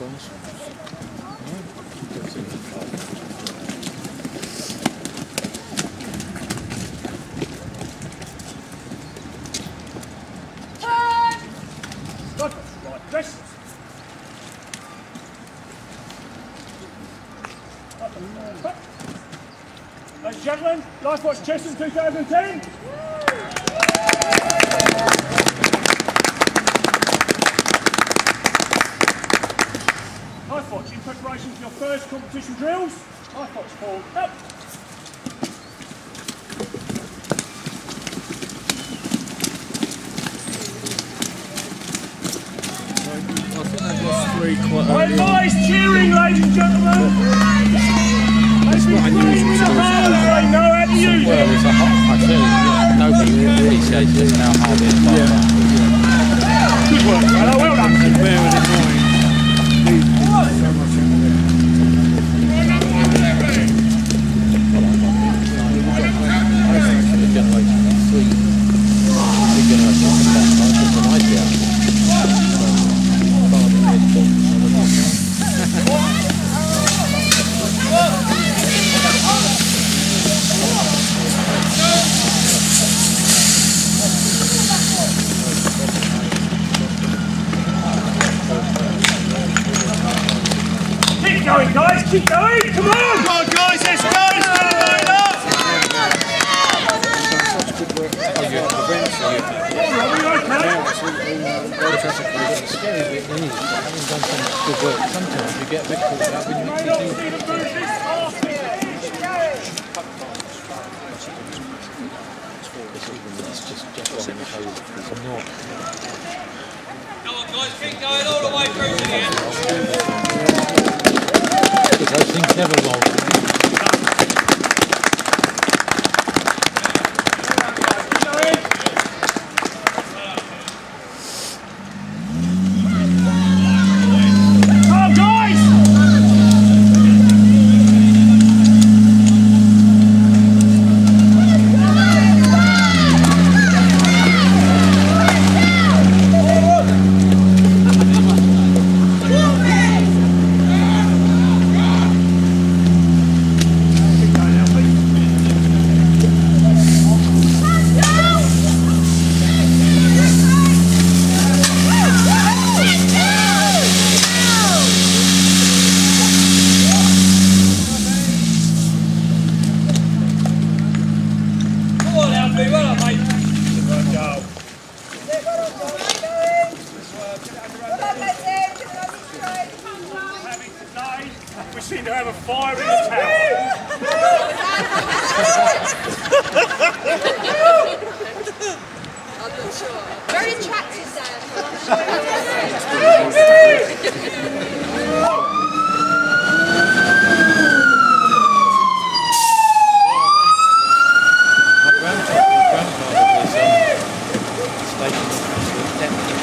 Good. Right. Ladies and gentlemen, Life Watch Cheshunt 2010. Watch, in preparation for your first competition drills, Life Watch forward up. I think they've lost three quite early on. advise cheering, ladies and gentlemen. It's not unusual to do They know how to use Well, it. it's a hot, I tell you, nobody appreciates just how hard it is. Good work, fellow. Well done. Keep going. Come on. Come on, guys. Let's go. Let's go. Line up. Sometimes you get a bit caught up when you. It's just, just the not. Come on, guys, keep going all the way through to the end. Because things never roll. We seem to have a fire in the tower. um, stationed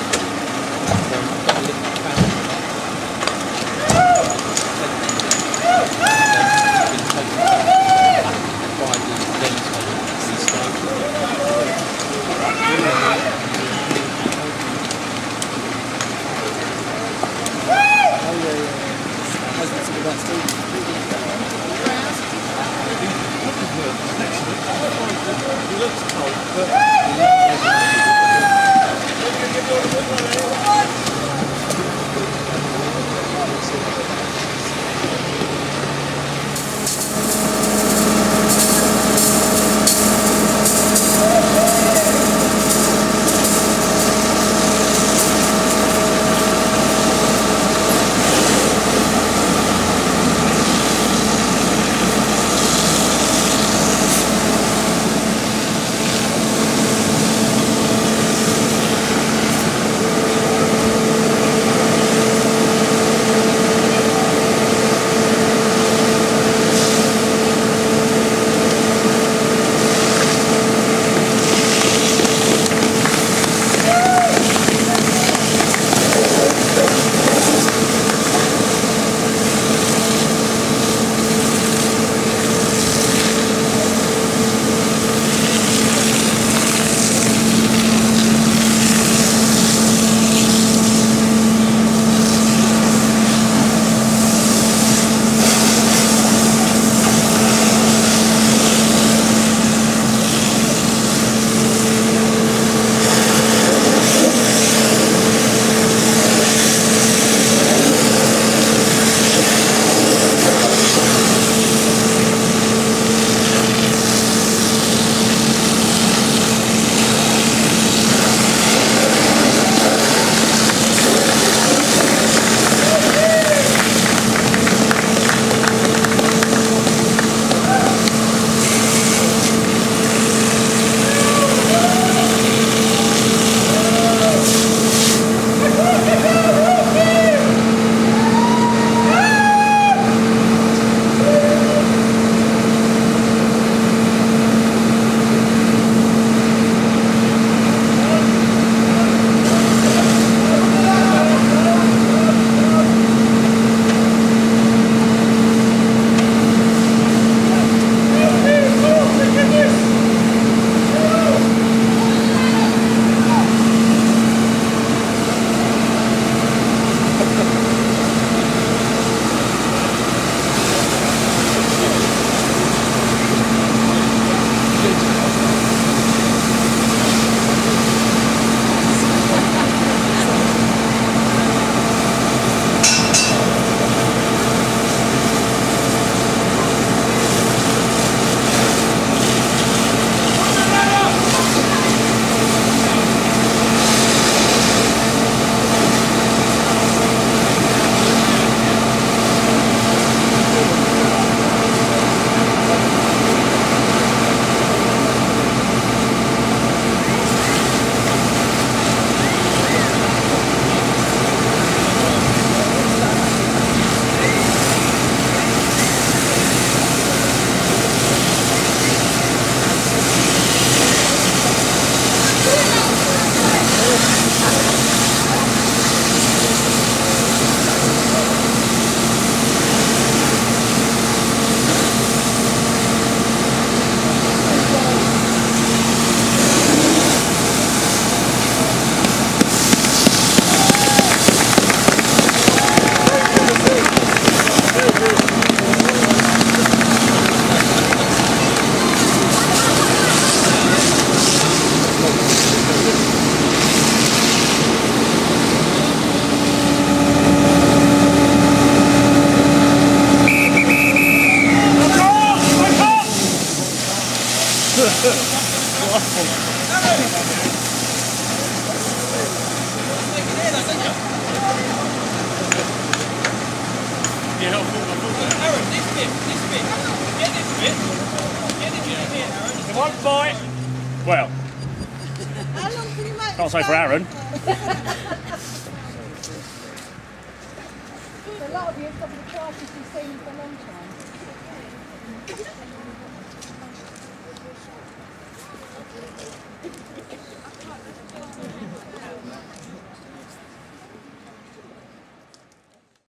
on, boy. Well, can't say for Aaron. a lot of you have for a long time.